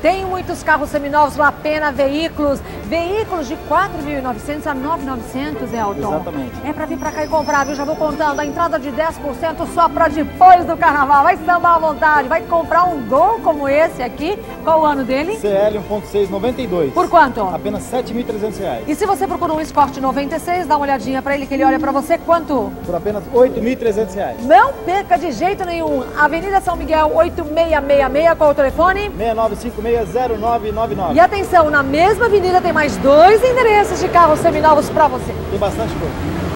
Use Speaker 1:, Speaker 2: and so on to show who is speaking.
Speaker 1: Tem muitos carros seminovos lá, Pena Veículos. Veículos de 4.900 a 9.900, Elton.
Speaker 2: Exatamente.
Speaker 1: É pra vir pra cá e comprar, viu? Já vou contando. A entrada de 10% só pra depois do carnaval. Vai sambar à vontade. Vai comprar um Gol como esse aqui. Qual o ano dele?
Speaker 2: CL 1.6 92.
Speaker 1: Por quanto?
Speaker 2: Apenas 7.300 reais.
Speaker 1: E se você procura um Escort 96, dá uma olhadinha pra ele que ele olha pra você. Quanto?
Speaker 2: Por apenas 8.300 reais.
Speaker 1: Não perca de jeito nenhum. Avenida São Miguel 8666, qual o telefone?
Speaker 2: 69560999.
Speaker 1: E atenção, na mesma avenida tem mais dois endereços de carros seminovos pra você.
Speaker 2: Tem bastante coisa.